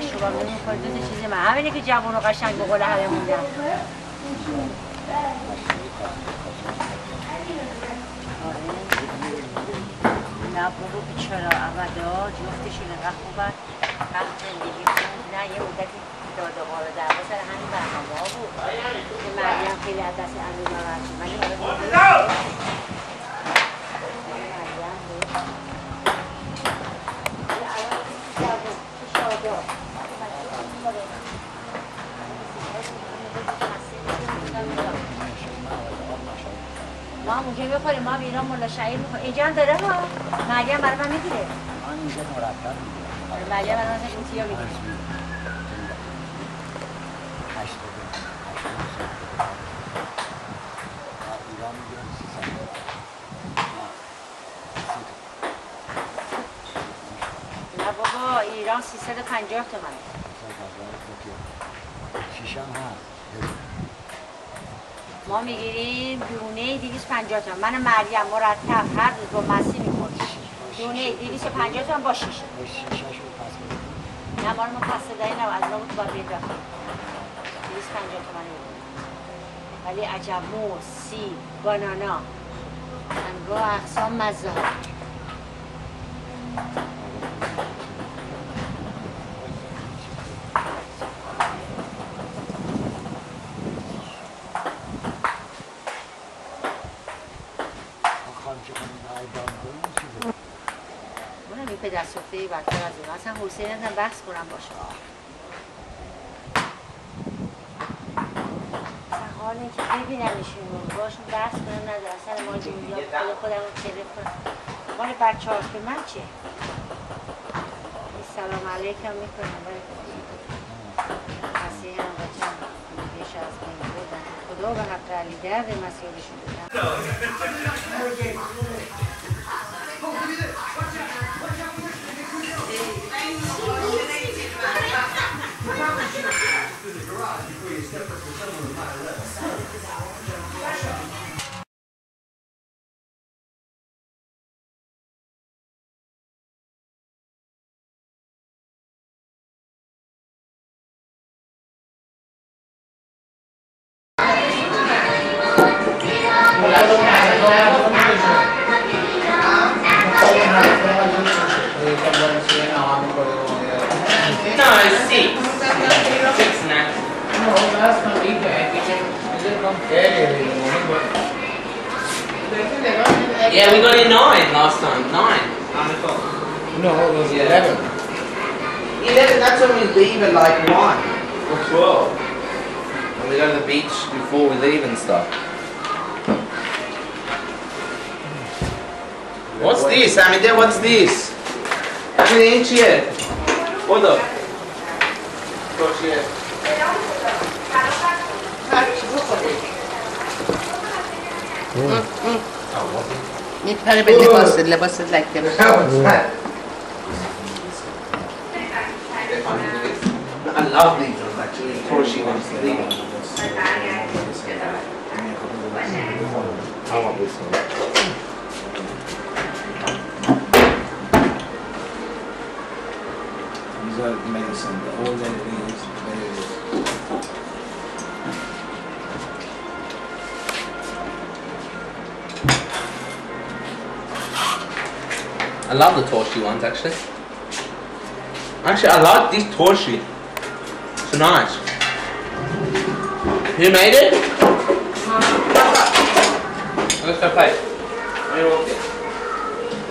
مشروبم نمیخوردون چیزی من همینه که جوان و قشنگ به قول همه موندم ایران 350 تومن. شیشم هست. ما می‌گیریم دونه 250 تومن. من مریم مرتب هر روز با مسی می‌خوریم. دونه 250 تومن با شیشه با بده. نه ما رو دهی نه از ما بود باید بید رفتیم 250 تومن ولی عجب موز سیب بانانا. انواع اقسام مزه ها ما خواهیم که کنیم ایدان کنیم چیزه اونم پدر سفته بدتر از اون. اصلا حسین هم بحث کنم باشه اصلا حال این که ببینمشون باشون بحث کنم نداره اصلا ما جویا خود خودم رو تلفن مال بچه هاش به من چه؟ سلام علیکم می‌کنم. ولی مسیح هم بچه هم بیش از بین بردن خدا به حق علی درد مسیحشون بدن No, بس كده بس كده Yeah, we got in nine last time. Nine. Nine o'clock. No, it was Yeah. 11. Eleven. That's when we leave at like one or twelve. When we go to the beach before we leave and stuff. What's this? I mean, what's this? It had a bit lepers, is like I love Naples actually. Before she wants to leave. I want this one. These are medicine, the old I love the Torshi ones actually. Actually, I like this Torshi. It's nice. Who made it? Let's go play. Where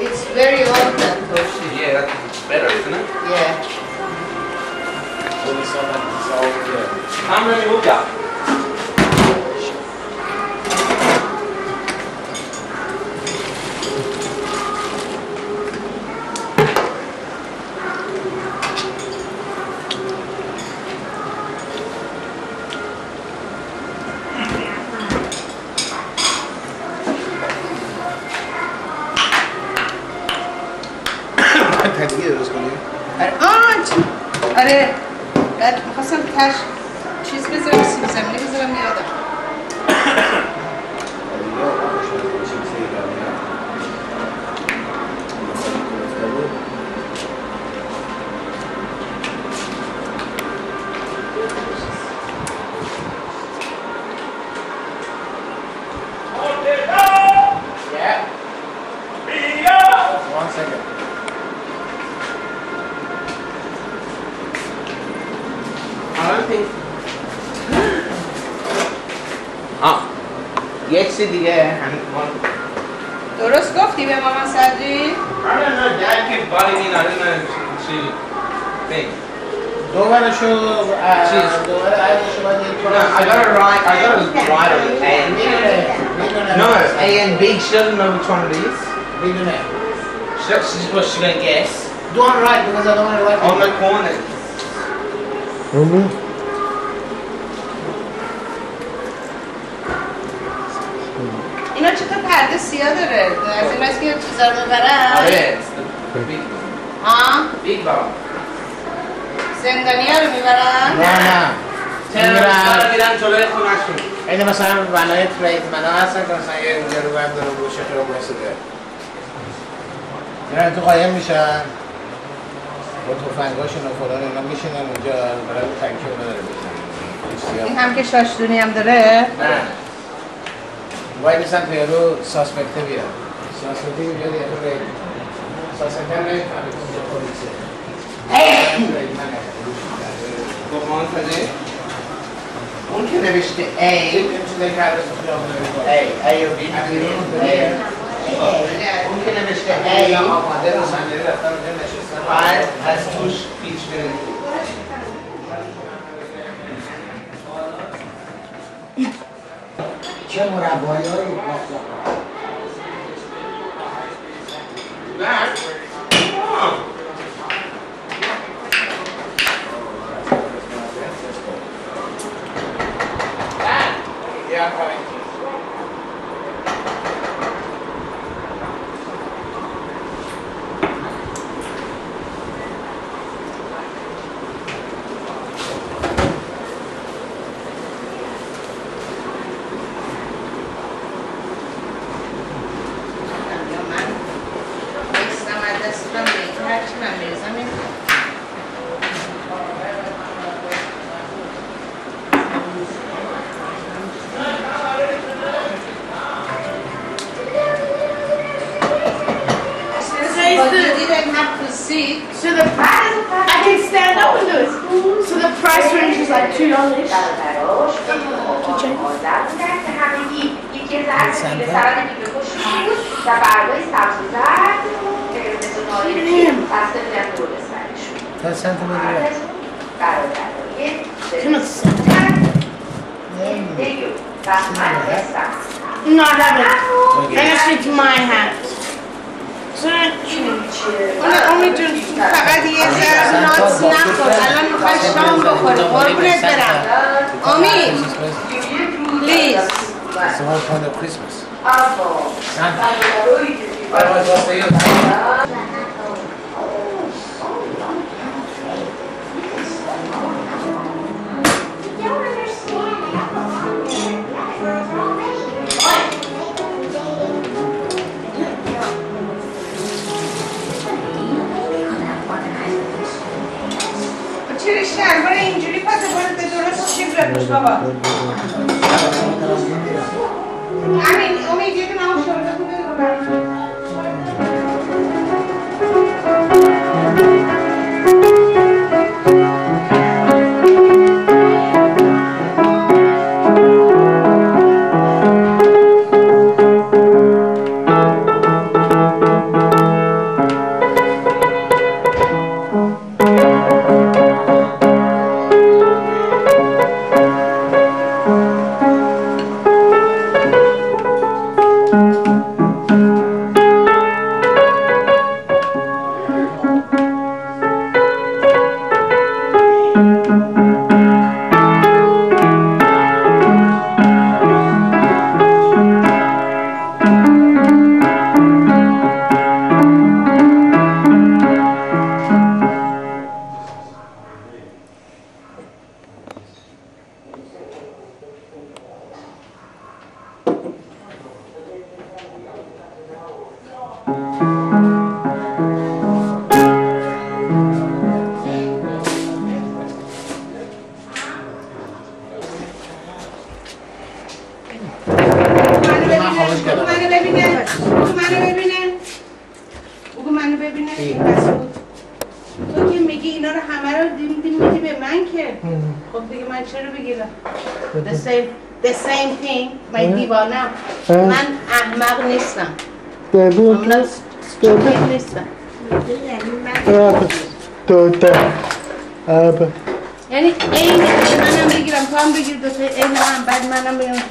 It's very old that Toshi. Yeah, that's better, isn't it? Yeah. All this on that, it's. How many will Marcona. Uhum. اینا چه پرده سیاه داره؟ از این که چیزا رو ببرن آره. ها؟ بیگ بابا زندانیا رو می‌برن؟ نه نه. چرا رو میرن جلوی خونشون. اینه مثلا بنای پلیت منا هستن که مثلا یه اونجا رو برداره گوشه رو بسیده نه تو قایم میشن. با تفنگاشون و فلان اینا اونجا برای تنکی داره این هم که شاشدونی هم داره؟ نه. وای نیستن تو یارو ساس مکته بیاد. ساس مکته بیاد یارو بگید ساس مکته هم نمی‌فهمید اونجا پولیسه ای تده؟ اون که نوشته ای ای ای ای ای ای ای ممکنه بشه هی آماده رو صندلی رفتن اونجا نشستن بعد از توش پیچ چه مربایی رو باختم Yeah, I'm coming.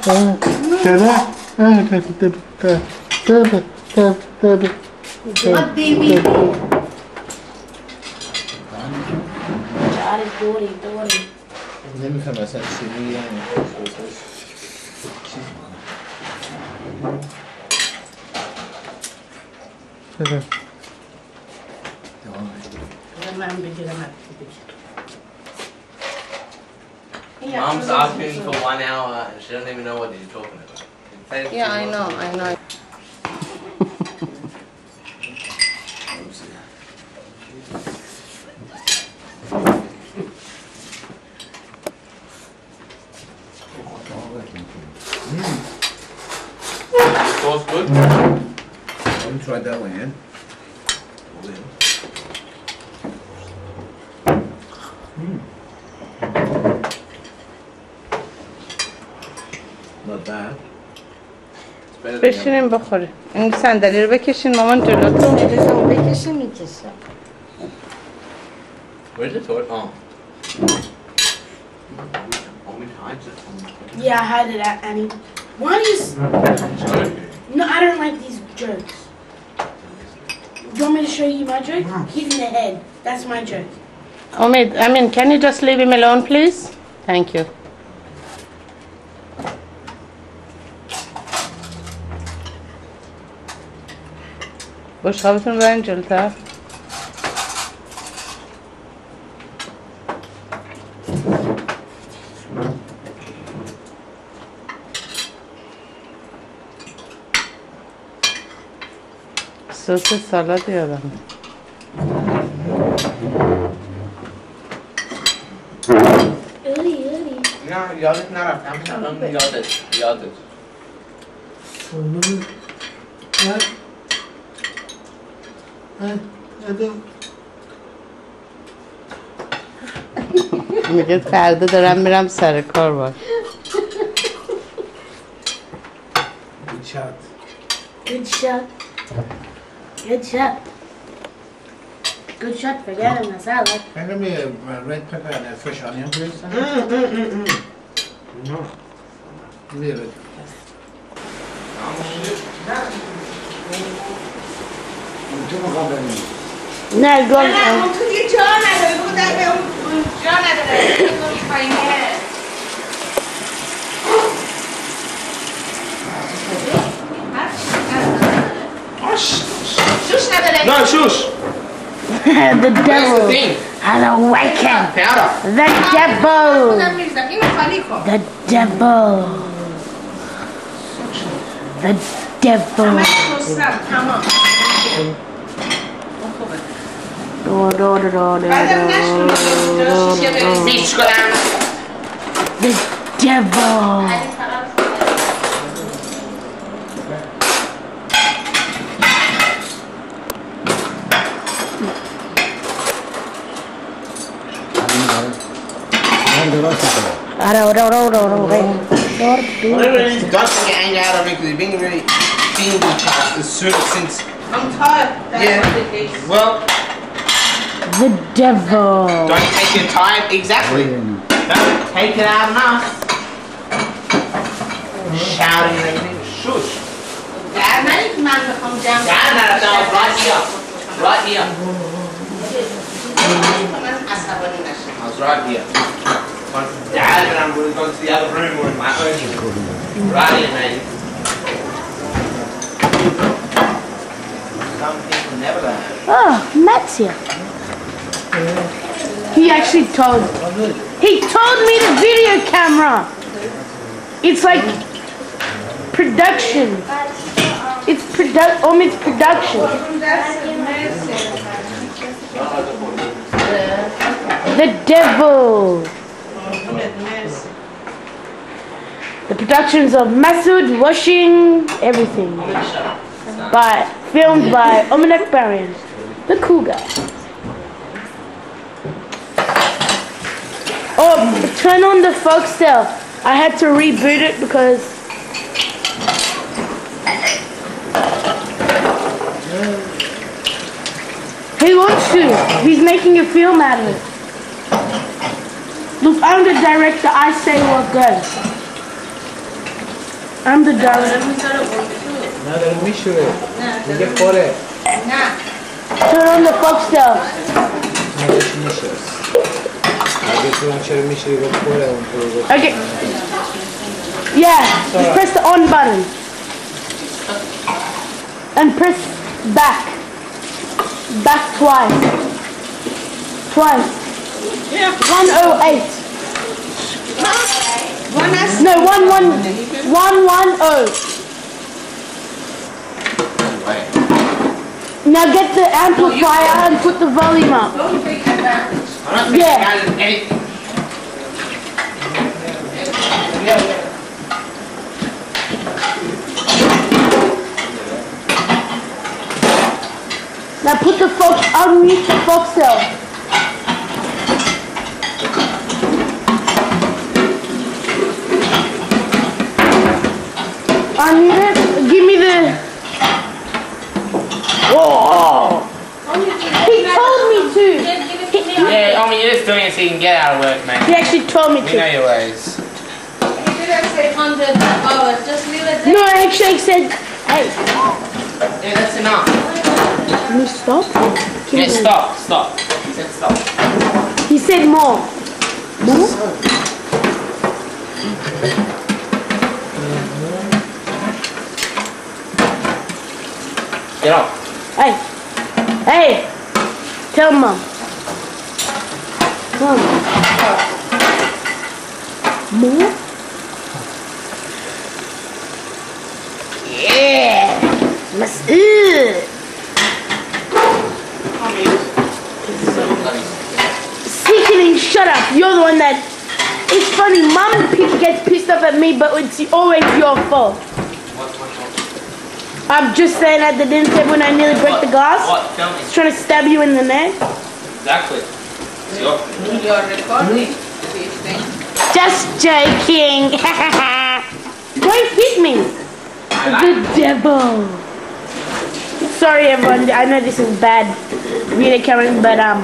تابع أهلا تابع تابع تابع تابع تابع غدي بيبي عارف دوري دوري نمی فهم أصلا چیزی سلام. تمام. لما عم بيجي لما Yeah, Mom's asking for one hour and she doesn't even know what you're talking about. Yeah, I know, I know. Sauce good? Let me try that one, yeah? بشینیم بخوریم این صندلی رو بکشین مامان جلوتون بکشی میکشم Where's the toilet? Oh. Oh, we hides it from Yeah, I had it at Annie. Why do you... s- Sorry. No, I don't like these jokes. Do you want me to show you my joke? Hit in the head. That's my joke. Omid, I mean, can you just leave him alone, please? Thank you. بشقابتون برین جلوتر سس سالاد یادم. Uri. No, yogurt نرفتم الان یادت یادت. میگه فردا دارم میرم سر کار باش Good shot. Good shot. Good shot. Good shot for getting a salad. Can you give me a a red pepper and a fresh onion, please? No. Give me a red. تو می‌خوام بریم No, go نه اون تو یه جا نداره بگو در به اون اون جا نداره اون پایینه شوش نداره No, shush! the That's the devil thing. has awakened. Powder. The devil. خودم میریزم اینو خالی کن The devil. The devil. Nincs skolám. The devil. Arra, arra, arra, arra, arra, arra. Don't get angry out of me because you've been really being the past as soon since. I'm tired. That's yeah. Well the devil. Don't take your time. Exactly. Don't take it out on us. Shouting at you. Shush. Dad, I need microphone down. Dad, no, no, right here. Right here. I was right here. Dad, and I'm going to go to the other room or in my own room. Right here, man. Some never learn. Oh, Matt's here. He actually told. He told me the video camera. It's like production. It's product. Um, it's production. The devil. The productions of Masood, washing, everything. By filmed by Omanek Barian, the cool guy. Oh, turn on the Foxtel. I had to reboot it because... He wants to. He's making a film out of it. Look, I'm the director. I say what goes. I'm the director. No, then we shoot it. we get for it. Nah. Turn on the Foxtel. No, it's we Okay. Yeah, just right. press the on button. And press back. Back twice. Twice. Yeah. 108. One oh no, one one one one oh. Now get the amplifier and put the volume up don't take advantage. Yeah. Now put the fox, unmute the Foxtel. Unmute it. Give me the. Whoa! He told me to. Yeah, I mean, you're just doing it so you can get out of work, man. He actually told me We know to. your ways. You didn't say 100 hours, just leave it there. No, I actually said, hey, Yeah, that's enough. can you stop? Can Yeah, you- stop, stop. He said stop. He said more. More? Get off. Hey, hey, tell mom. Come. More? Yeah. Must, ugh. Sickening, shut up. You're the one that. It's funny, mom p- gets pissed off at me, but it's always your fault. I'm just saying at the dinner table when I nearly broke the glass. What? Tell me. He's trying to stab you in the neck. Exactly. It's your You're recording. Just joking. Don't hit me. The devil. Sorry everyone, I know this is bad video camera, but um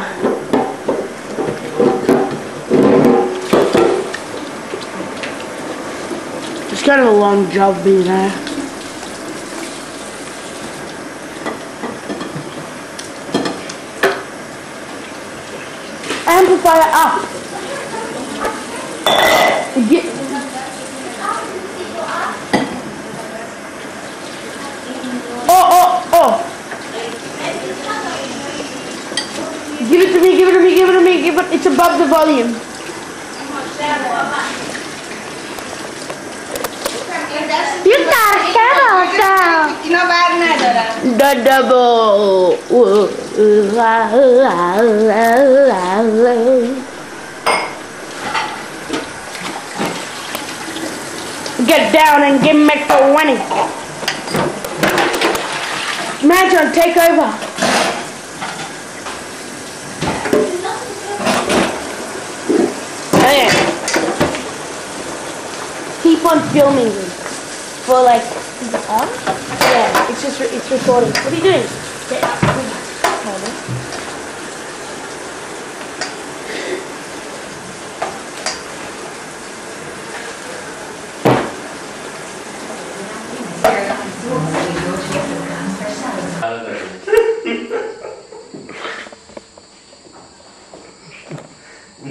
it's kind of a long job being there. Amplifier up. Get. Oh, oh, oh. Give it to me, give it to me, give it to me, give it. It's above the volume. The double. Down and give me for winning. Matron, take over. Okay. Keep on filming me for like is it on? Yeah, it's just it's recording. What are you doing? Get up. Hold on.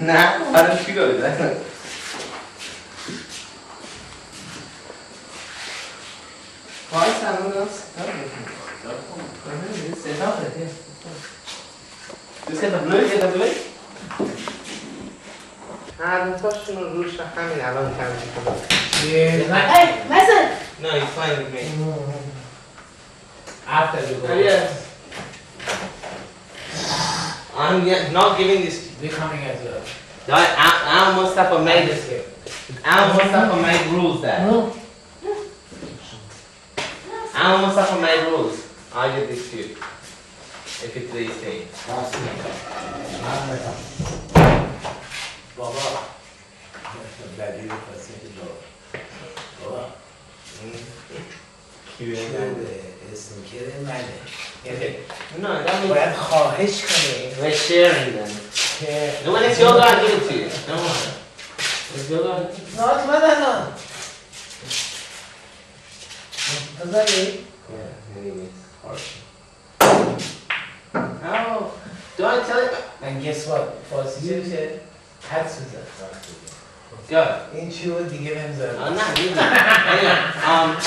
Nah, how did she go there? Why is that one else? Just get the blue, get the blue. هر تاشون رو روش همین الان کم میکنم Hey, listen. No, he's playing with me. after you go Yes. I'm yet not giving this. They're coming as a. I, don't want Mustafa made this. I don't want Mustafa made rules that. I don't want Mustafa made rules. I get this dispute. If it please me. Baba. It. Baba. Q&A. It's in things. اسنوکر منه یعنی No, that means باید خواهش کنی we're sharing them. که No, when it's yoga, I'll give it to you. Don't worry. It's yoga. نات من الان بزنی؟ No, don't tell it. And guess what? فارسی چه میشه؟ حدس بزن Go. این چی بود دیگه نمیذارم I'm not doing that. Anyway, um,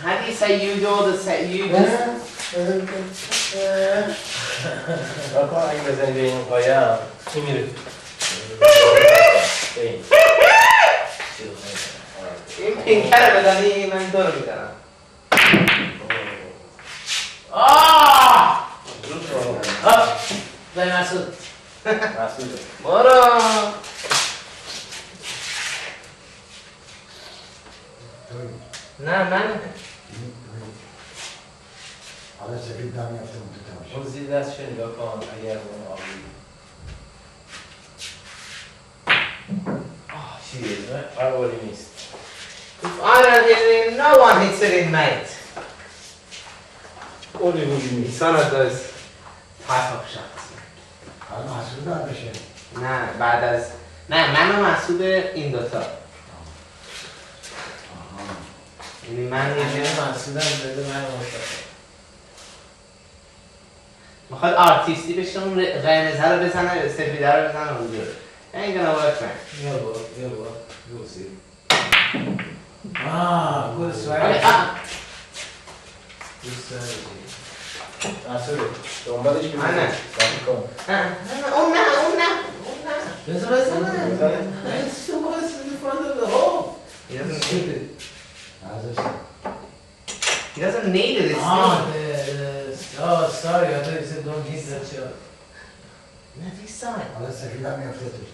How do you say you do the set you just Rokok lagi bersengging koyak Singir In Canada da ni nan dole mi tara Ah! Oh! Ah! Dai masuk Masuk Moro! Nah, nah حالا سفید دم میفته اون تو تماشا اون زیر دستش نگاه کن اگر اون آبی. آه چیه قراری نیست. If I don't hit it in, no one hits it in, mate. اولی بودی نیست It's one of those type of shots. حالا محصول باید بشه. نه بعد از نه من و مسعود این دوتا یعنی من یه من مسعودم بده من مصطفی می‌خواد آرتیستی بشه اون قرمزه رو بزنه سفیده رو بزنه اونجا این گناه باید من یا با یا با یوسی آه گل سواری دنبالش بیدیم نه نه اون نه اون نه اون نه بزن بزن بزن شما اسمی فانده به ها He doesn't need it. He doesn't need it. Ah, Oh, sorry, I thought you said don't hit that chair. Nothing sorry. A freddo.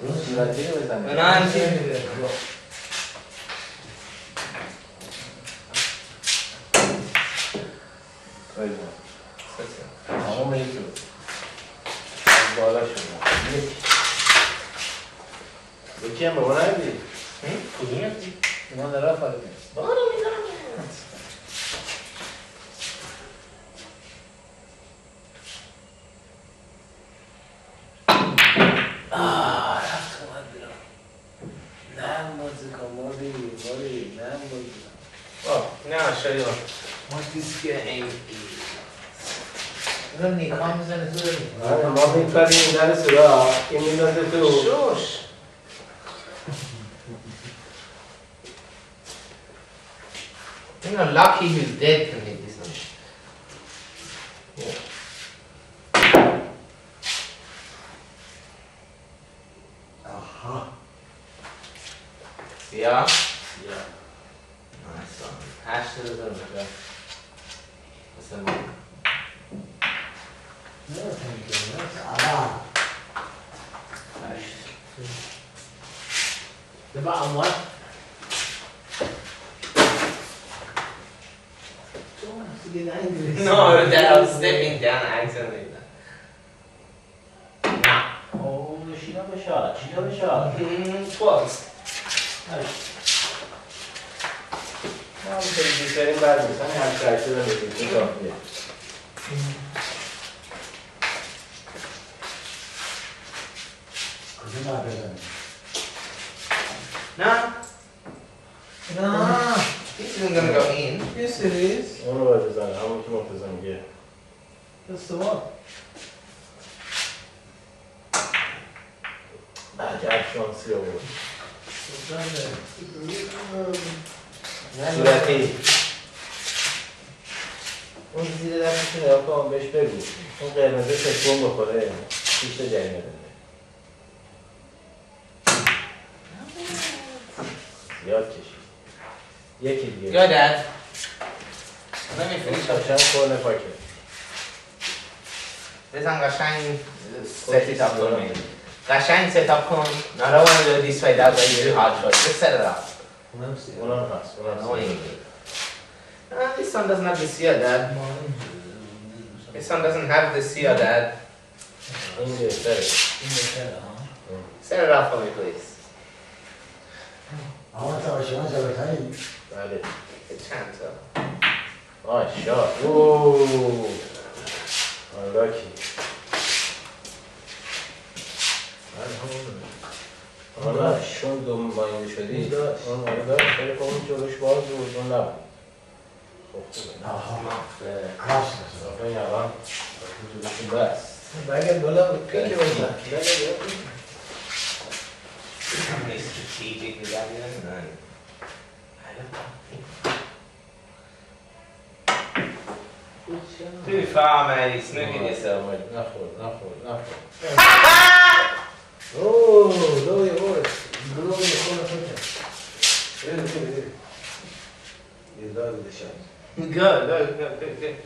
Non si va a hein. dire questa cosa. Non ha niente. Öyle. Pudim aqui. Manda lá fala. Bora, Minas! آه رفت اومد بیرون. نه موزیکا موری موری نه موزیکا. آه نه شایان موزیکا این اونم نیکا می‌زنه تو داری ما میپریم در صدا. این میدازه تو. شوش. You're lucky he's dead can hit this one. Yeah. Uh-huh. Yeah? Yeah. Nice one. The symbol. Ah. The bottom one. to get angry. No, that I was stepping down accidentally. Oh, she got a shot. She got a shot. Mm, close. Nice. I'm taking the same badness. I have to actually let me go. Yeah. set up home. I don't want to do this way, that way, you do hard for. Just set it up. One of us, one of us. This one doesn't have the C Dad. This one doesn't have the C Dad. that. English, set it. Set it up for me, please. I want to have a chance every time. Right, it. Good chance, though. Nice shot. Whoa. lucky. حالا آره. چون دوم بایده شدی آره، آره، خب، اون مورد خیلی که چلوش باز بود اون لب بگه دو لب نه. بزن بفهمه اسمه که نسه نخور نخور نخور. Oh, low your voice. Blow your phone attention. Really, really, really. He's done with the shot. Good, good, good, good, good.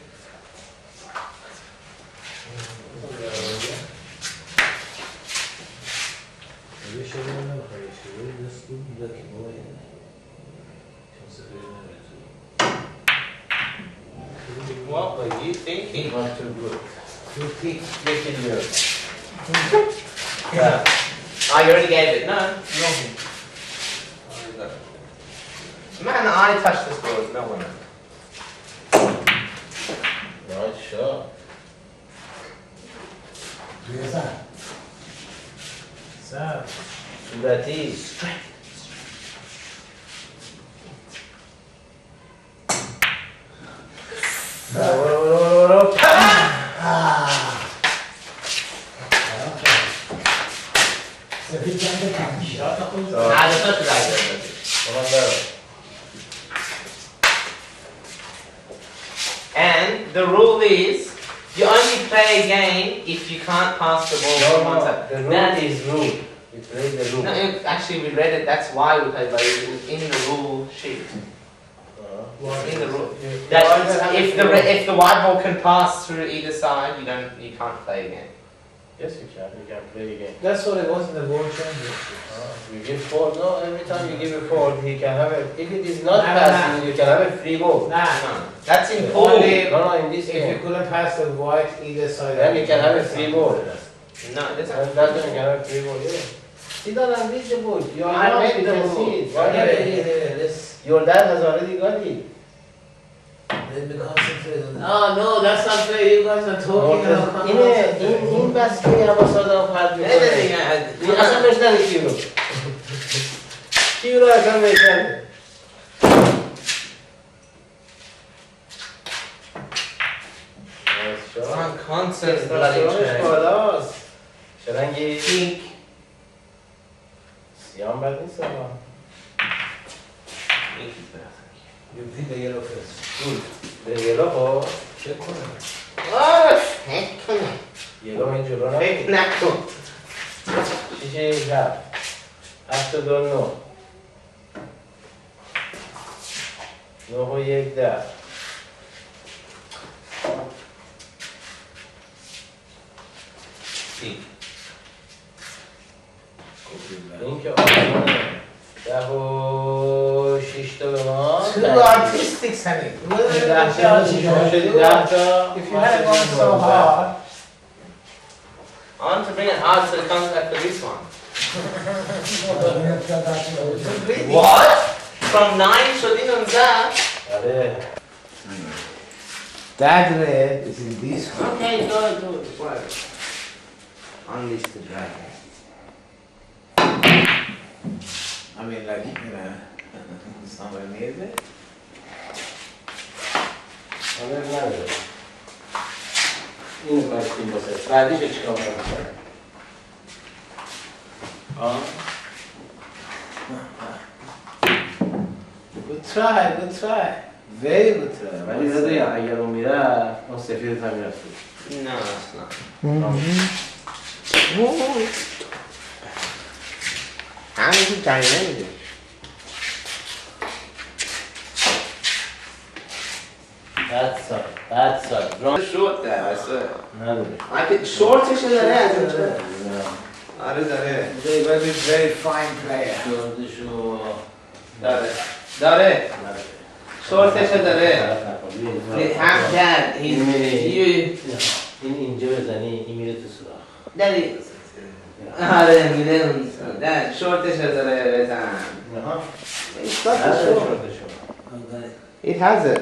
What were you thinking? You want to look. You keep making your... Yeah. Oh, you already gave it. No. No. Man, I touched this board. No one. Right shot. Yes, sir. Sir. That is strength. What up, what up, what up? Ah! Nah, there's nothing like that. من برم And the rule is, you only play a game if you can't pass the ball from one side. the That rule is rule. We play the rule. No, it- actually, we read it. That's why we played, but it was in the rule sheet. Uh, In the rule. you- That you always have if to the do- re- if the white ball can pass through either side, you don't you can't play again. Yes, you can. You can play again. That's what it was in the World Championship. Uh-huh. You give four. No, every time you give a four, he can have a. If it is not No, no, passing, you can have a free ball. Nah, No, that's in pool. Only No, no, in this if you couldn't pass the white either side. Then you can have a free ball. No, it doesn't. That's when you can have a free ball. Yeah. Sit down and read the book. You are not read you can see it. Yeah, yeah, yeah, yeah, Your dad has already got it. Let me concentrate on Oh no, that's not fair. You guys are talking about اینه این این بس که حواس آدم پرت می‌کنه این اصلا بهش نده کیو کیو رو اصلا بهش نده. بالاست چرنگی پینک سیام بد نیست You pick the yellow first. به یلو خب Check corner. آه، فکر کنم. یلو این جلو فکر نه نکن. شیشه هفت هفت و دو نو نه و یک ده این که آسانه ده و شیش تا به ما Too ده. artistic, Sunny. ده تا شما شدی ده تا If you had gone so hard, I want to bring it hard so it comes back to this one. What? From 9 شدی 19 آره that red is in this one. Okay, go, do it. Whatever. Unleash the dragon. I mean, like, you know, somewhere music. Olha nada. não mais que você está, deixa eu te contar uma coisa. Ó. Good try, good try. Very good try. Ma lì da hai che non mi dà, non sei figlio della vai me No, não no. Mm-hmm. Oh. Ah, non c'è niente. That side, that side. Wrong. Short there, I swear. نداره I could shortish داره از اینجا. نه. آره داره. They were a very fine player. شوردشو داره. داره. نداره. شورتش داره. طرف نکن. They have that. He's you. این اینجا بزنی این میره تو سوراخ Daddy. آره میره اون داد شورتش بذاره بزن آها It's not the short. It has it.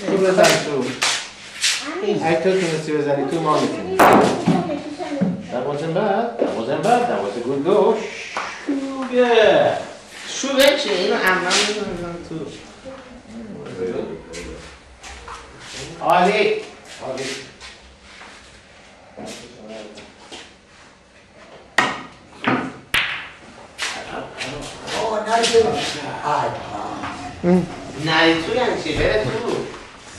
این بزن تو. اکتا تونستی بزنی تو ما می‌تونی دروازه بعد دروازه بعد دروازه گل دو. شوگه شوگه چیه؟ اینو امرم می‌زنم تو. عالی عالی نه تو. یعنی چی؟ بره تو.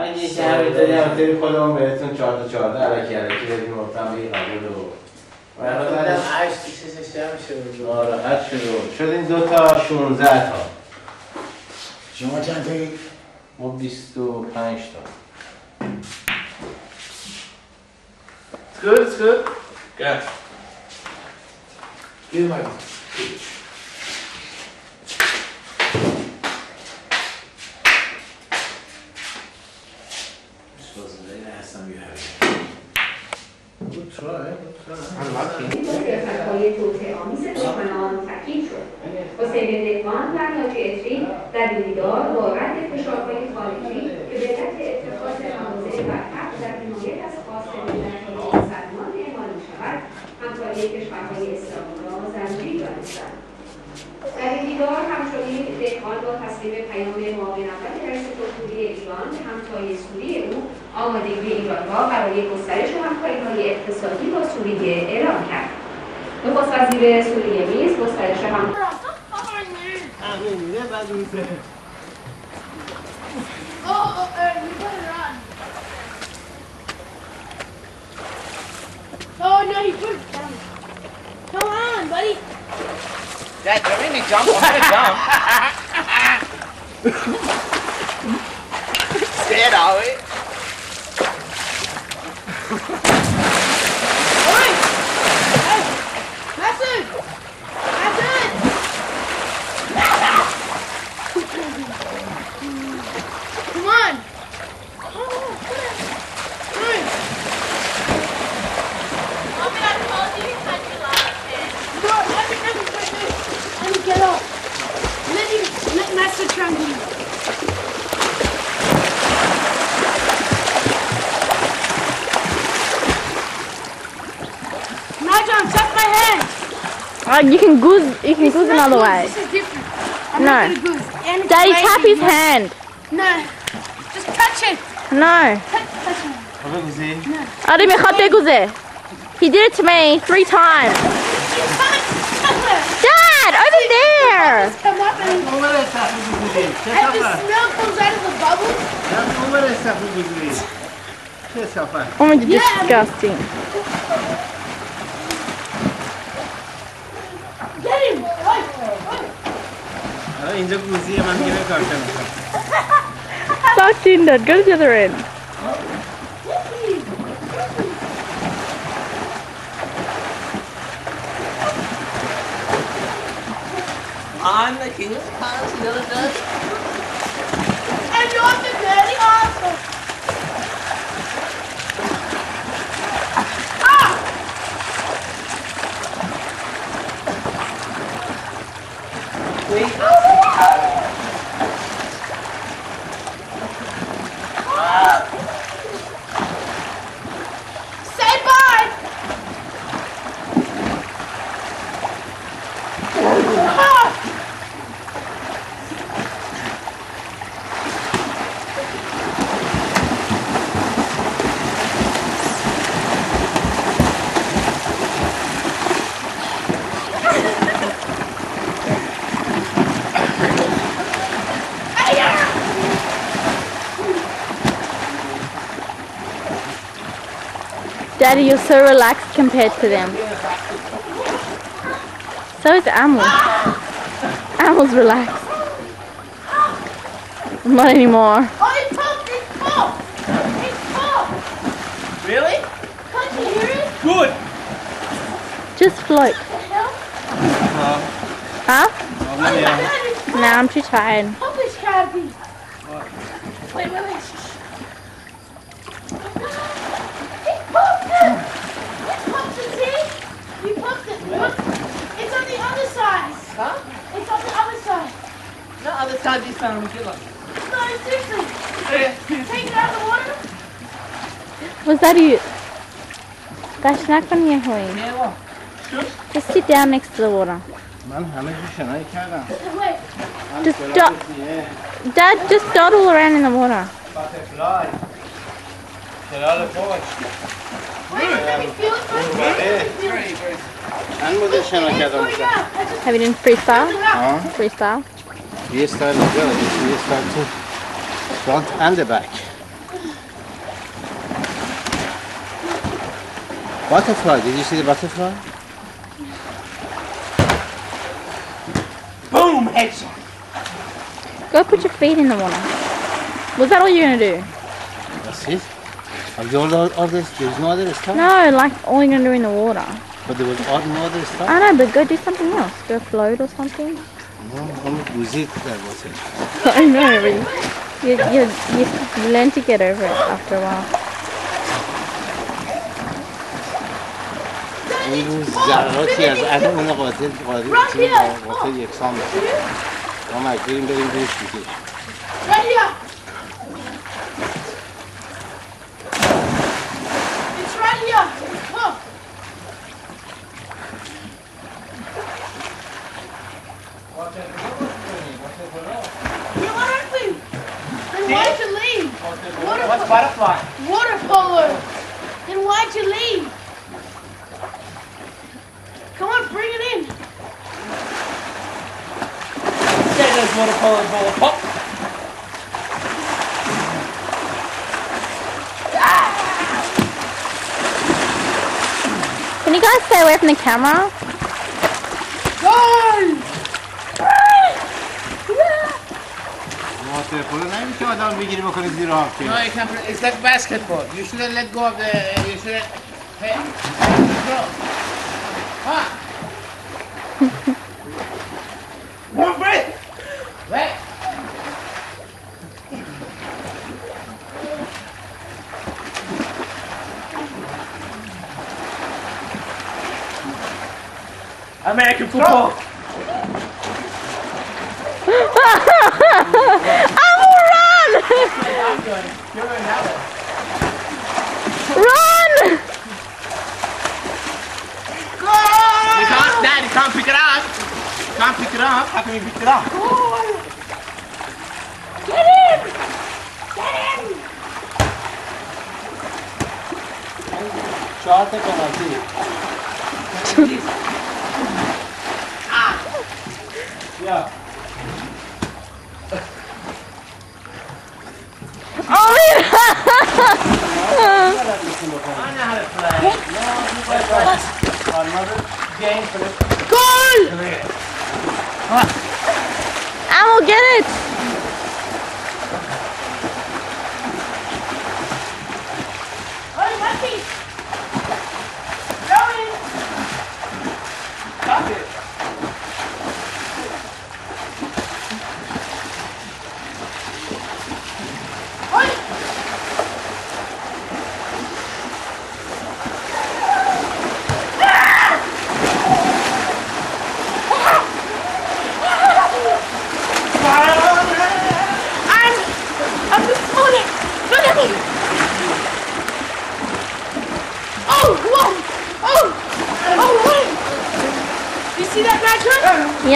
من یکی هم همینطوری خودمون بهتون چهار تا چهار تا علکی علکی بدیم گفتم بی قبول و بودم آره، هشت شد این شده آره دو تا شونزده تا. شما چند تایی؟ ما بیست و پنج تا. تکر تکر it's دهقان و ناجی اتری در دیدار با رد فشارهای خارجی که به علت اتخاذ مواضع برحق در حمایت از خواست ملت‌های مسلمان اعمال می‌شود همکاری کشورهای اسلامی را ضروری دانستند. در دیدار همچنین دهقان با تصویب پیام معاون اول رئیس جمهوری ایران به همتای سوری او آمادگی ایران را برای گسترش همکاری‌های اقتصادی با سوریه اعلام کرد. نخست وزیر سوریه نیز گسترش هم Oh, oh, run. Oh no, he put. Come on, buddy. Dad, don't make me jump. I'm gonna jump. Scared, are we? Oi! Hey! Mason! Mason! Come on! Come on! Come on! Mommy, I told you you had your last hit. No, let me, let me, let me, let me get up. Let him, let Master try and do it. Nigel, tap my hand. Like you can goose, you can it's goose another goose. way. This is different. I'm no. not goose. Daddy, tap his hand. No. Just touch it. No. I didn't touch it. He did it to me three times. Dad, over there. Come up and. And the smell comes out of the bubbles. Oh, disgusting. Come I mean, and I'm. Stop cheating, Go to the other end. I'm the king of you know the best. And you're the dirty asshole. Ah! Wait. Oh, Obrigado. Daddy, you're so relaxed compared to them. So is Amel. Amel's relaxed. Not anymore. Oh, it popped! It popped! It popped! Really? Can't you hear it? Good. Just float. What the hell? Uh-huh. Huh? Oh, Daddy, Nah, I'm too tired. pop this candy. Wait, wait, wait. It popped it! It popped it, see? You popped it. Look. It's on the other side. Huh? It's on the other side. No, other side this time we get like. No, seriously. Take it out of the water. Was that you? Guys, snack on your hoy. Yeah, what? Just sit down next to the water. من همه چی شنایی کردم Wait. من Just کلاه stop. سیاه، Dad, just dawdle around in the water. باترفلای خلال پشت Wait, let me feel it first. Let me feel it. من مدل Ano mo din siya nagkadamot? Have you done freestyle? Uh -huh. Freestyle? Freestyle as well. Freestyle too. Front and the back. Butterfly. Did you see the butterfly? Boom! Headshot! Go put your feet in the water. Was that all you're going to do? That's it. Have you all, all this? There's no other stuff? No, like all you're going to do in the water. but there was all- no other stuff I know, but go do something else. Go float or something. no only گوزید در واسه I know, but you, you, you, you learn to get over it after a while. این روز ذراتی از عدم اون قاتل قاتل تیم با قاتل یکسان میشه ما مجبوریم بریم روش دیگه Right here. It's right here. Why'd you leave? Water, What's butterfly? water polo. Then why'd you leave? Come on, bring it in. Say those water polo ball pop. Can you guys stay away from the camera? واتر پولو نمیشه آدم بگیری بکنی زیر آب که No, you can't. play- It's like basketball. You shouldn't let go of the. You shouldn't. Hey, bro. Ah. One breath. Wait. American football. 이 밑에랑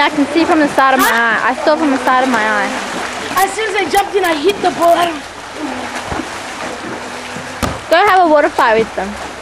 I can see from the side of my eye. I saw from the side of my eye. As soon as I jumped in, I hit the ball. Go have a water fight with them.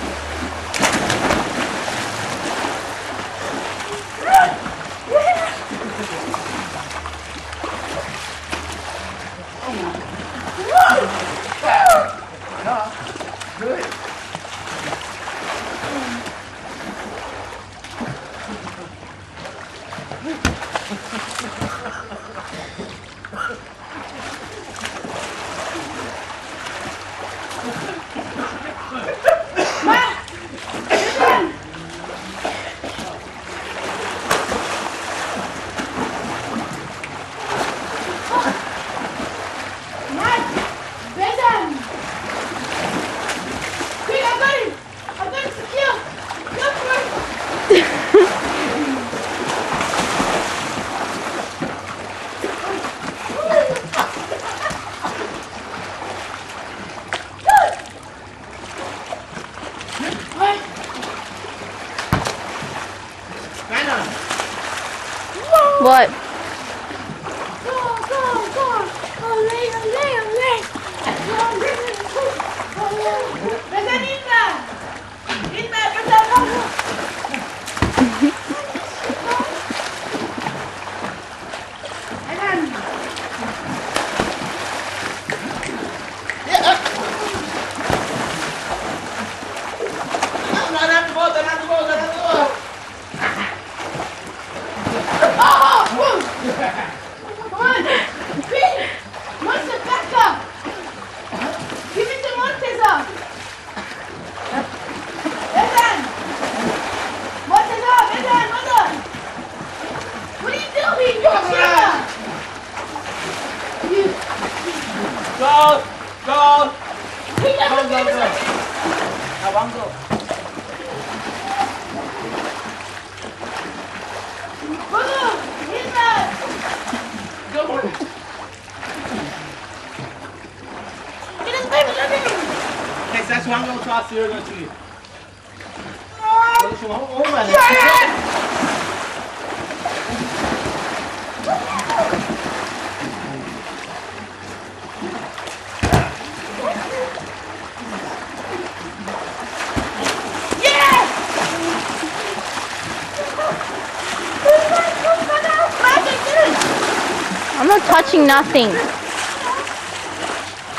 Nothing.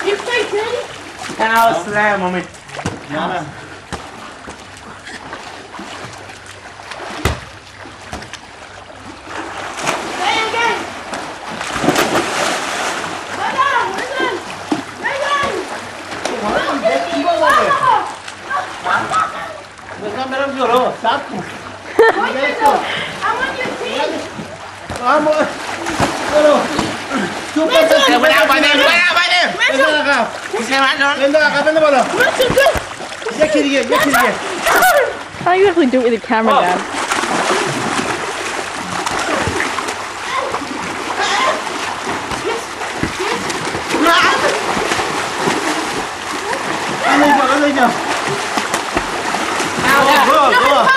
You play Teddy? Now slam, mommy. Nana. Anne bana. Ya kediye, ya kediye. How you actually do it with the camera, oh. Dad? Anneciğim, anneciğim. Oha, oha, oha.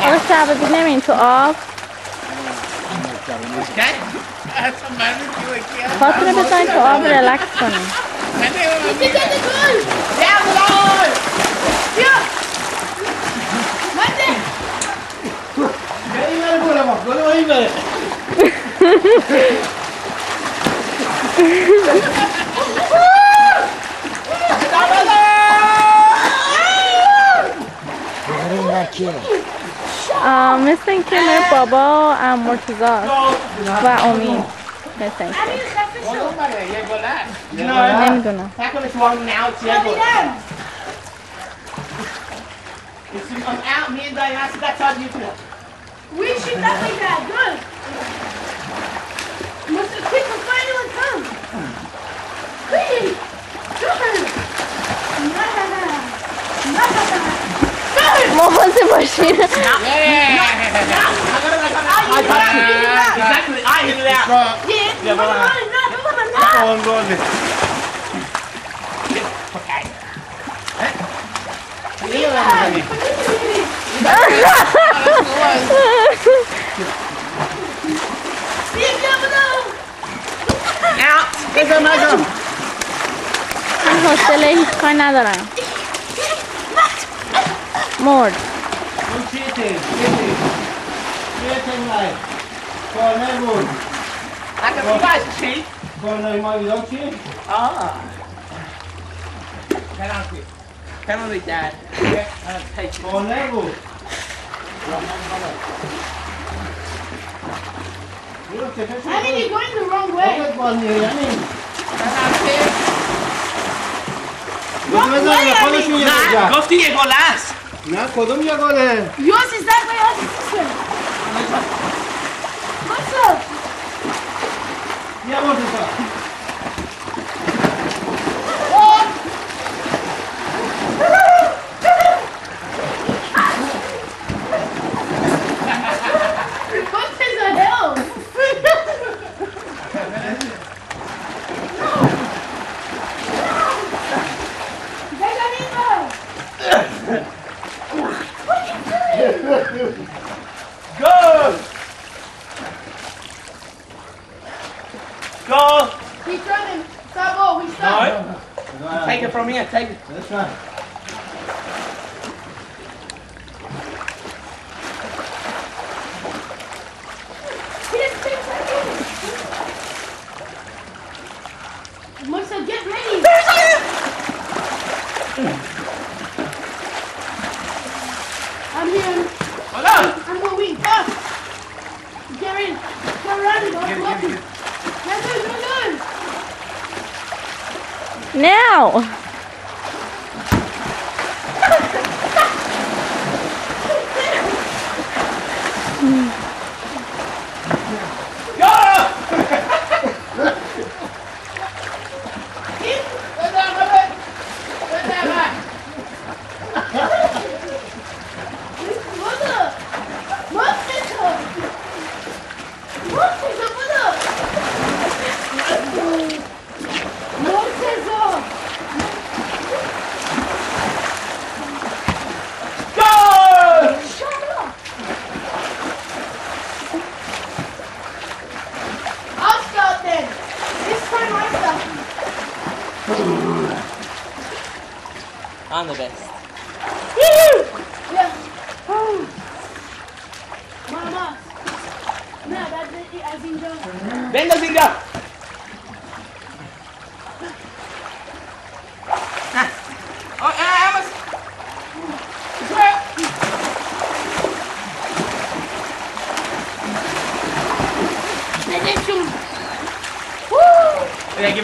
First time, off. Potrebe to jako obrelaxovaný. Vidíte gol! Já gol! Jo! Máte! Nejmere budeme, budeme jmere. Dáváme! Dáváme! Dáváme! مثل اینکه بابا ام مرتضا و امید مثل اینکه. نمی‌دونم. تکلش Mama se machine. Exactly. I hit it out. Yeah. Yeah, mama. Go on, go on. Out. Você lhe escolhe nada lá. on, go on. Yeah, Mama, no. بزن نزن من حوصله هیچ کار ندارم مرد اون چیه تی؟ چیه تی؟ چیه تی مای؟ کارنر بود کارنر ما ایران چی؟ Penalty, Dad. کارنر بود برو چطور شد؟ I mean, you're going the wrong way. خودت بال میری یعنی Wrong بزن way, بزن I خودشون mean. یه گل گفتی یه گل است نه کدوم یه گله یو سیزده با یو سیزده باشه. یه مرتضی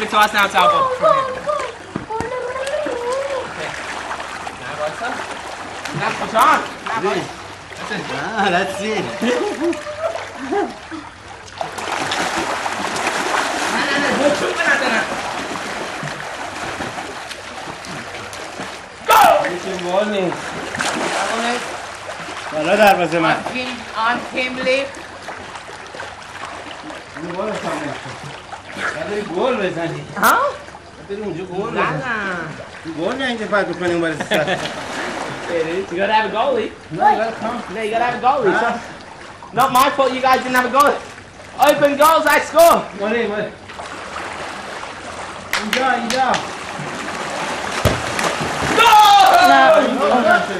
to us now, Talbot. From here. Now, what's up? Now, push on. Now, boy. That's it. Ah, that's it. No, no, no. Go, shoot me out there now. Go! حالا دروازه من آن کملی اینو तरी गोल हाँ तरी मुझे गोल ना गोल नहीं You gotta have a goalie. No, you gotta come. No, you gotta have a goalie. Huh? So, not my fault you guys didn't have a goalie. Open goals, I score. What in, what? Enjoy, enjoy. Goal! No, no, no.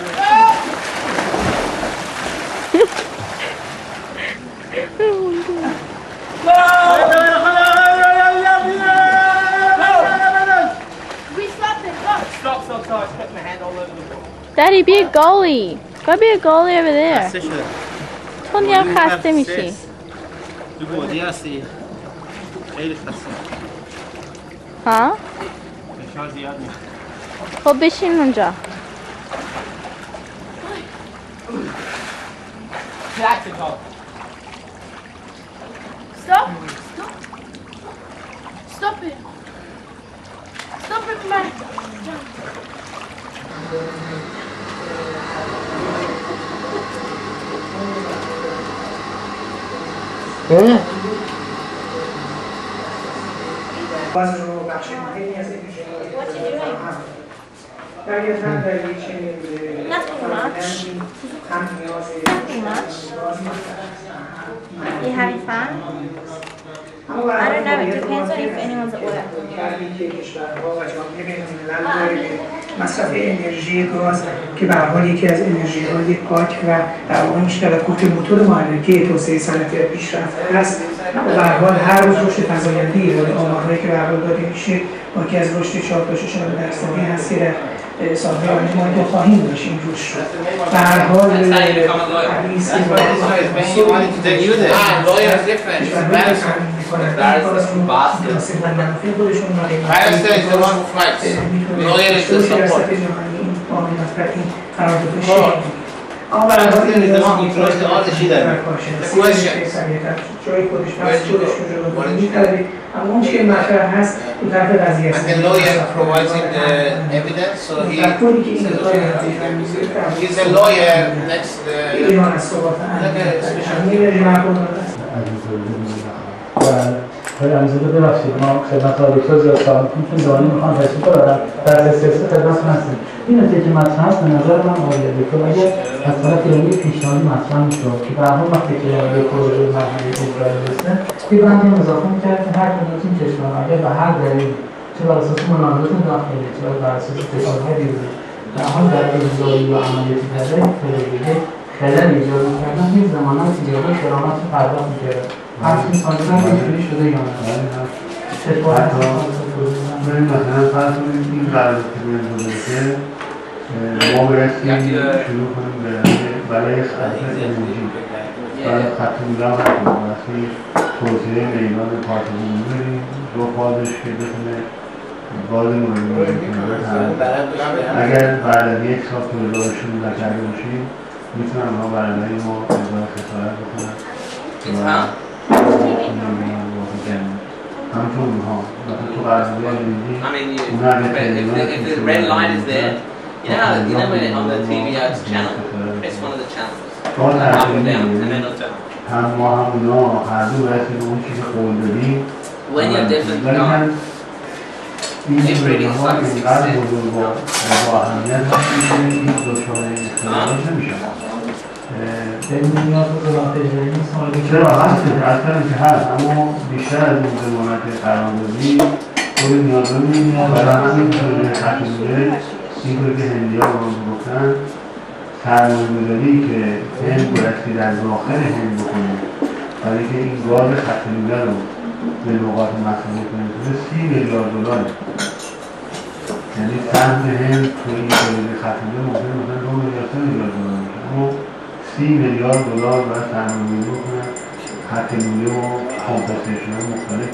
Daddy, be a goalie. Go be a goalie over there. خسته شده تو نیام خسته میشی. تو بودی هستی خیلی خسته ها؟ فشار زیاد میشه خب بشین اونجا. That's باز رو بخش مهمی از این هم در یک چنین. هم نیاز. You having fun? I don't know. It depends on if anyone's at work. که مصرف انرژی گاز که به حال یکی از انرژی های پاک و در واقع میشه توقف موتور محرکه توسعه صنعتی پیشرفت هست و حال هر روز رشد فزاینده‌ای یعنی آمارهایی که به داده میشه حاکی از رشد 4 تا 6 درصدی هست که در سالهای آینده ما اینو خواهیم داشت این رشد رو به هر حال حدیث اما برای از این انتقام این فرای استقال چی داره؟ کوشن اما اون که مطرح هست اون طرف قضیه است the lawyer providing the evidence so he is the lawyer. that's the ایمان آقای علیزاده ببخشید ما خدمت آقای زیاد سوال چون دانی می‌خوام تشریف دارم در استرس خدمت هستیم. این نکته که مطرح است به نظر من آقای دکتر اگر از طرف علمی پیشنهادی مطرح می‌شد که به هر وقتی که یک پروژه مرحله اجرایی رسه یه بندی اضافه می‌کرد که هر کدوم این کشور اگر به هر دلیل چه بر اساس مناظرات داخلی چه بر اساس فشارهای بیرونی در حال در اجرایی و طرح پروژه خلل ایجاد می‌کردن. این زمانت ایجاد کرامت پرداخت می‌کردن. همچنین سازمان اینجوری شده یا نه؟ ببین مثلا فرض کنید این قرارداد که میاد که ما بایستی شروع کنیم به برای خط انرژی برای خط میلان هستیم وقتی توسعه دو فازش که بتونه مهم اگر بعد از یک سال که روشون نکرده باشیم می‌تونن ما برای ما ازای خسارت بکنن. قراردادی انرژی اونا اگه If the red light is there, you know, how- you know when on the TV it's channel, press one of the channels. Up and down, and then it'll turn. هم ما هم اونا هر دو باید به اون چیزی قول دادیم When you're different, ولی من no. این Every برنامه ها reading اینقدر something بزرگ و با اهمیت هستیم که این دچار اختلاف نمیشن علم نیاز به نیست چرا هست اصلا که هست اما بیشتر از اون زمانت قراردادی خود نیاز رو می‌بینن برای همین پروژه خطیبه این که هندی ها رو گفتن سرمایه‌گذاری که هند بایستی در داخل هند بکنه برای که این گاز خطیبه رو به نقاط مصرف کنه سی میلیارد دلار یعنی سهم هند تو این پروژه خطیبه ممکن مثلا دو میلیارد سه میلیارد دلار باشه اما سی میلیارد دلار باید سرمایه‌گذاری بکنن خط لوله و کامپنسیشن های مختلف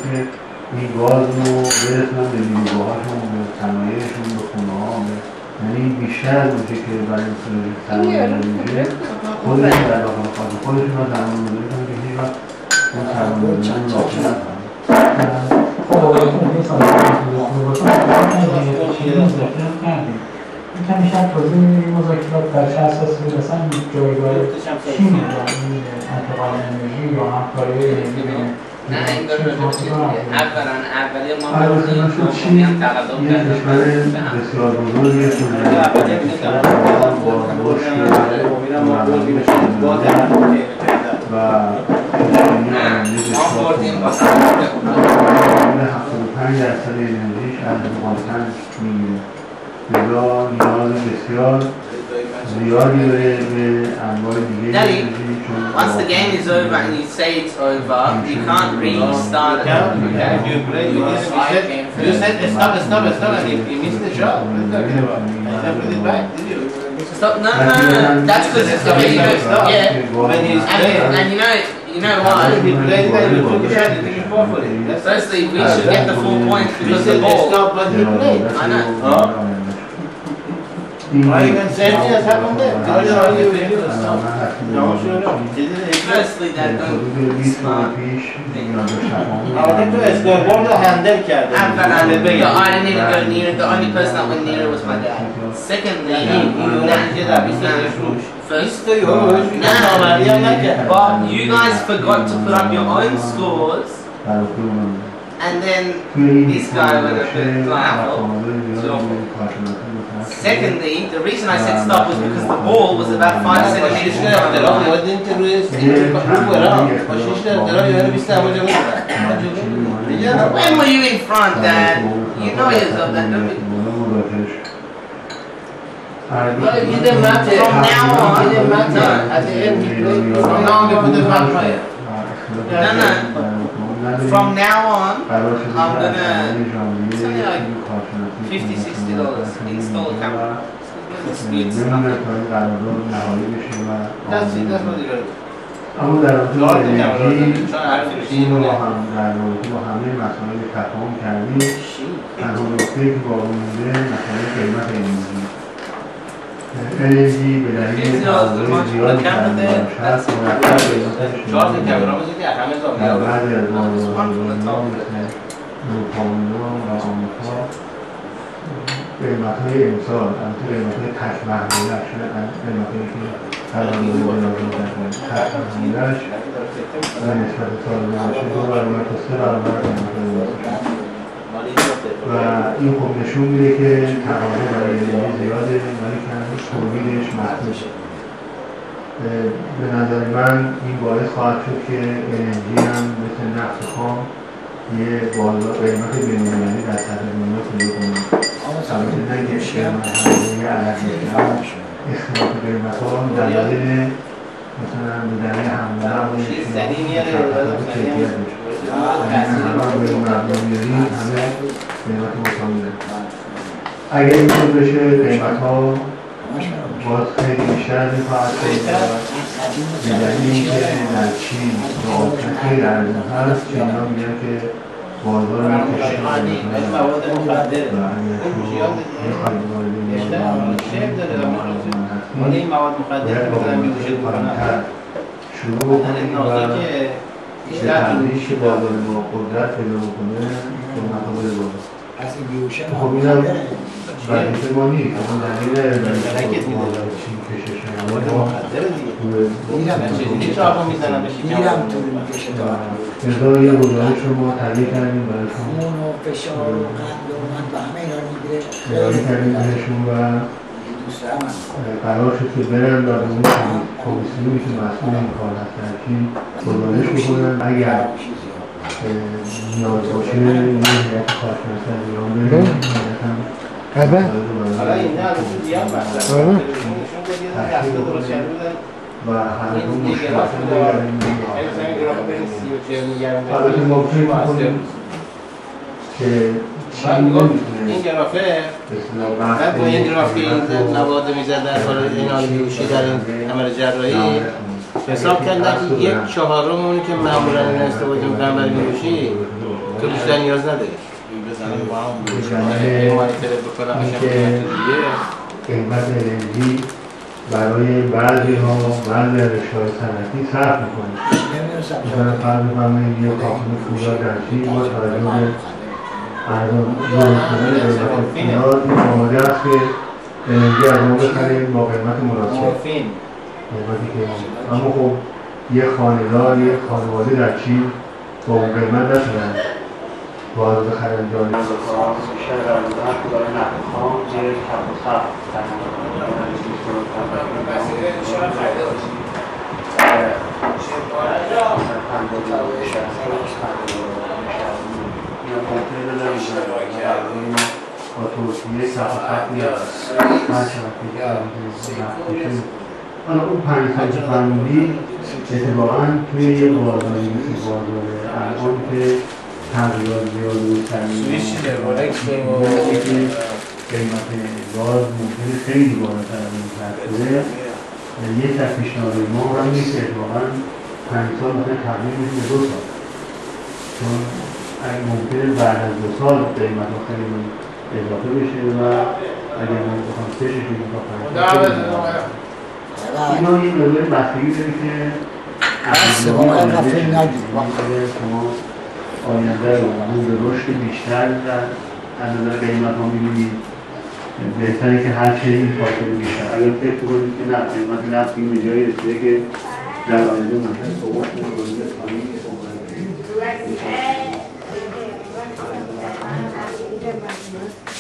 این گاز رو برسونن به نیروگاهاشون به صنایعشون به خونه ها به یعنی بیشتر از اونچه که برای پروژه سرمایه‌گذاری میشه خودشون در داخل خاک خودشون رو سرمایه‌گذاری کنن که هیچ وقت اون سرمایه‌گذاری رو راضی نکنن خب آقای این سال کمی شاید توضیح میدیم مذاکرات در چه اساس می‌رسن جایگاه چین در این انتقال انرژی یا همکاری انرژی. نه این داره اولا اولی ما مردمی هم تقدم کردیم به هم. بسیار بزرگی و ما خوردیم با هم 75 درصد انرژیش از افغانستان می‌گیره. Daddy, once the game is over and you say it's over, you can't restart it. Yeah, you can. You play. You, you, said, you said it's stop, it's stop, it's stop, and you, you missed the shot. What are you talking about? Put it back, did you? Stop, no, no, no, that's because it's the And you know, you know what? Yeah. And, and you know, you know why? Firstly, we should get the full points because the ball. I know. Mm-hmm. Are you going to say yes, haven't they? Did I show you any of the stuff? No, sure no. Did it Firstly, that smart thing. I didn't do it. The one that handled um, it. I didn't even go near it. The only person that went near it was my dad. Secondly, that did that because First, now, but you guys forgot to put up your own scores. And then this guy went a bit loud. Secondly, the reason I said stop was because the ball was about five centimeters from the When were you in front, Dad? You know yourself, that don't you? But it didn't matter. From now on, it didn't matter. At the end, you played. From now on, we put the back player. No, no. From now on, I'm gonna something like 50 60 dollars. install a camera. خب، that's it, that's what you're doing. اما در حال انرژی این رو با هم در رابطه با همه مسائل تفاهم کردیم. تنها نکته که باقی مونده مسائل قیمت انرژی. انرژی به دلیل تحول زیادی در گزارش هست مرتب به اضافه در بعضی از ماوراییها مثل نوپامونا و آمریکا قیمتهای امسال البته قیمتهای تکمحمولش قیمتهایی که تقاضای بلافاصله تکمحمولش و نسبت سال گذشته دو برابر تا سه برابر قیمتهای و این خب نشون میده که تقاضا برای انرژی زیاده ولی که تولیدش محدود. به نظر من این باعث خواهد شد که انرژی هم مثل نفت خام یه بالا قیمت بین‌المللی در سطح دنیا پیدا کنه البته نه که همه اختلاف قیمت ها دلایل مثلا به دلیل حمله هم مشخصات کیفیت اگر این طور بشه قیمت ها باز خیلی بیشتر از این خواهد شد به دلیل اینکه در چین و خیلی ارزون هست چینیا میگن که بازار رو کشید و این مواد مخدر شروع چه تغییری که با ما قدرت پیدا بکنه خب به مقابل خب بالا از این بیوشن خب, خب این هم وظیفه ما نیست. اما دلیل چین کشش دیگه. میرم تو مقدار یه گزارش رو ما تهیه کردیم برای شما. مون و فشار و قند و به همه اینا می‌گیره. تهیه کردیم برای شما قرار شد که برن و به اون کمیسیونی که مسئول این کار هستن چین گزارش بکنن. اگر نیاز باشه این هیئت کارشناسان ایران بره بله. البته حالا اینا الان بله. و هر اون مشکلات رو داریم که چین این گرافه با این گراف که این نواده می‌زد در حال این آنگیوشی در این عمل جراحی حساب کردن که یک چهارم اونی که معمولا این استفاده می‌کنن برای نیوشی تو بیشتر نیاز نداری با هم یعنی قیمت انرژی برای بعضی ها بعضی از رشته‌های صنعتی صرف می‌کنه مثلا فرض بفرمایید یه کارخونه فولاد در چین با توجه فولاد این آماده است که انرژی از ما بخریم با قیمت مناسب اما خب یه خانهدار یه خانواده در چین با اون قیمت نتونن وارد خرمجانی بیشتر در کنتر نمیشه با توصیه صفحه نیاز من شبکه آموزشی حالا اون پنج پنج قانونی اتفاقا توی یه بازاری بازار الان که تغییرات زیاد تامین قیمت گاز ممکنه خیلی بالاتر از این تغییره یه از پیشنهاد ما هم نیست. اتفاقا پنج سال مثلا تغییر میشه دو سال چون اگه ممکنه بعد از دو سال قیمت ها خیلی اضافه بشه و اگر من بخوام سه شش تا پنج سال اینا یه مقدار بستگی داره که بس، ما غفله نگیر. یعنی شما آینده رو به رشد بیشتر در از نظر قیمت ها می‌بینید بهتره که هر چه این فاصله بیشتر. اگر فکر کنید که نه قیمت نفت این به جایی رسیده که در آینده مثلا کنه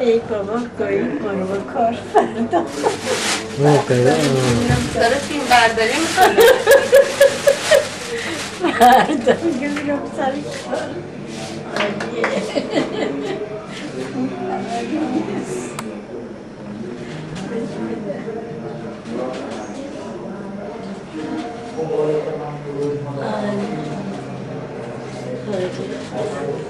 Ei, provocou, e provocou. Não, pera. Sana film berdari mi Nereden görüyorum seni? Ay. Ay.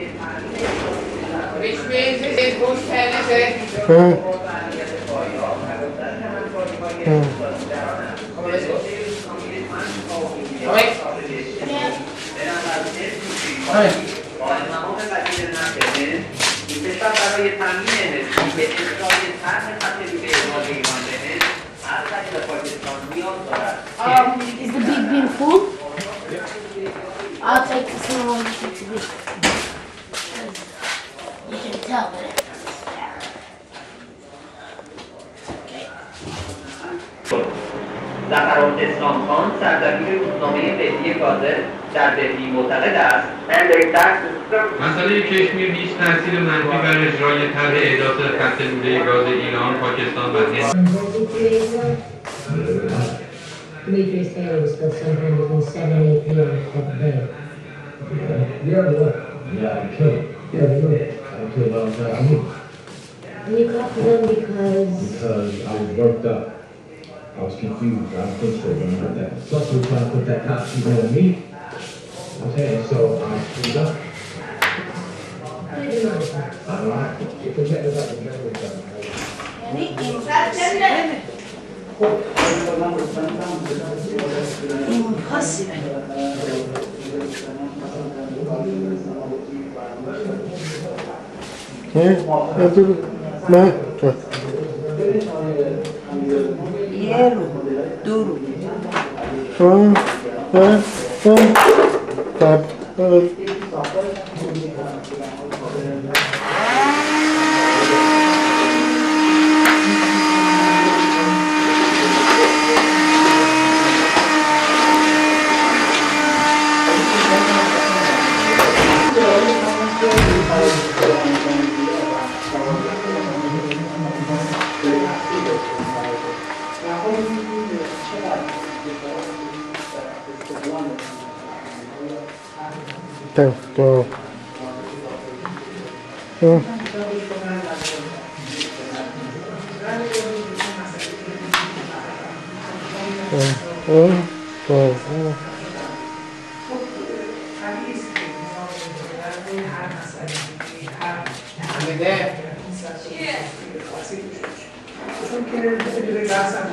嗯。در معتقد است. مسئله کشمیر هیچ تاثیر منفی بر اجرای طرح احداث خط لوله گاز ایران، پاکستان و هند. Okay, so um, he's up. Alright, you can check this out in January. Impossible. 예, 여기, 네, 자. 예로, 두루. 응, 응, 응. Tap. Tamam. چون که بحث هم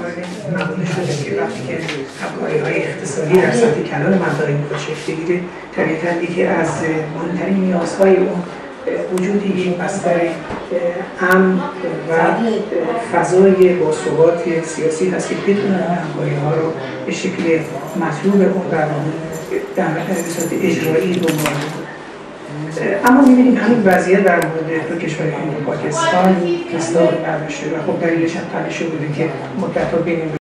مقوله شده که وقتی که همکاری های اقتصادی در سطح کلان منطقه می‌خواد شکل طبیعتا یکی از مهمترین نیازهای اون وجود یک بستر امن و فضای باثبات سیاسی هست که بتونن همکاری ها رو به شکل مطلوب اون برنامه در صورت اجرایی دنبال اما می‌بینیم همین وضعیت در مورد دو کشور هند و پاکستان استاد برداشته و خب دلیلش هم بوده که مدت بین